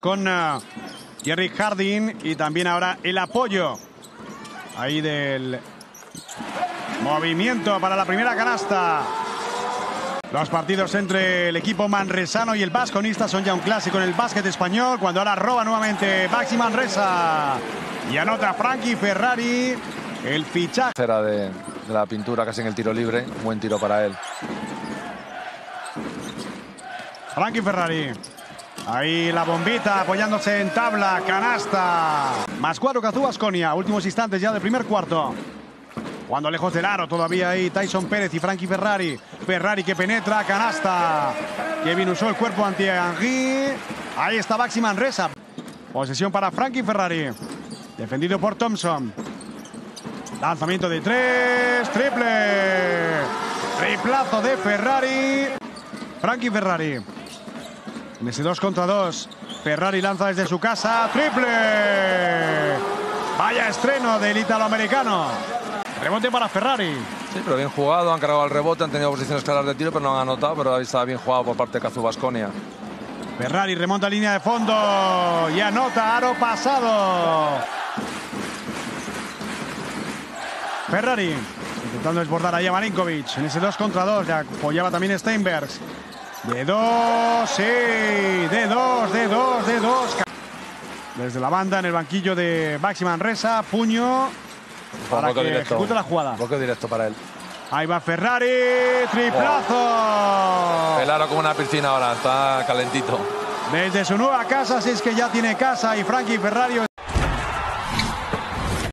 con uh, Jerry Harding y también ahora el apoyo ahí del movimiento para la primera canasta. Los partidos entre el equipo manresano y el vasconista son ya un clásico en el básquet español cuando ahora roba nuevamente Baxi Manresa y anota Frankie Ferrari el fichaje. Era de, de la pintura casi en el tiro libre, buen tiro para él. Frankie Ferrari. Ahí la bombita apoyándose en tabla, canasta. Más cuatro Cazú Basconia. Últimos instantes ya del primer cuarto. Cuando lejos del aro todavía ahí Tyson Pérez y Frankie Ferrari. Ferrari que penetra, canasta. Kevin usó el cuerpo ante Henry. Ahí está Baxi Manresa. Posesión para Frankie Ferrari. Defendido por Thompson. Lanzamiento de tres. Triple. Triplazo de Ferrari. Frankie Ferrari. En ese 2 contra 2. Ferrari lanza desde su casa. Triple. Vaya estreno del italoamericano. Rebote para Ferrari. Sí, pero bien jugado, han cargado el rebote, han tenido posiciones claras de tiro, pero no han anotado, pero ahí estaba bien jugado por parte de Cazu Basconia. Ferrari remonta línea de fondo y anota aro pasado. Ferrari intentando desbordar ahí a Marinkovic en ese 2 contra 2. Le apoyaba también Steinbergs. De 2, sí, de 2, de 2, de 2. Desde la banda en el banquillo de Baxi Manresa, puño para que directo. ejecute la jugada. Bloqueo directo para él. Ahí va Ferrari, triplazo. El aro como una piscina ahora, está calentito. Desde su nueva casa, si es que ya tiene casa y Frankie Ferrari